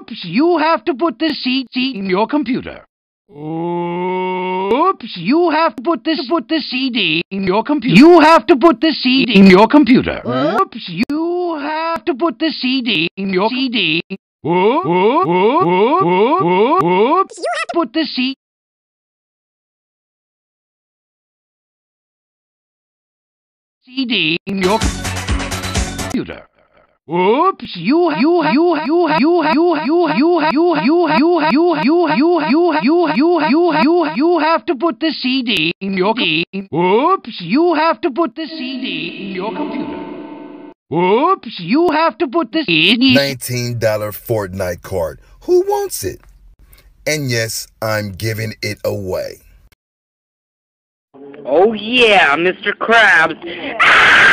Oops, you have to put the CD in your computer. Oops, you have to put this put the CD in your computer. You have to put the CD in your computer. Oops, you have to put the CD in your CD. Oops, you have to put the CD. CD in your computer. Oops, you you you you you you you you you you you you you you you you you you you have to put the CD in your Oops, you have to put the CD in your computer. Oops, you have to put the CD. $19 Fortnite card. Who wants it? And yes, I'm giving it away. Oh yeah, Mr. Krabs. Ah!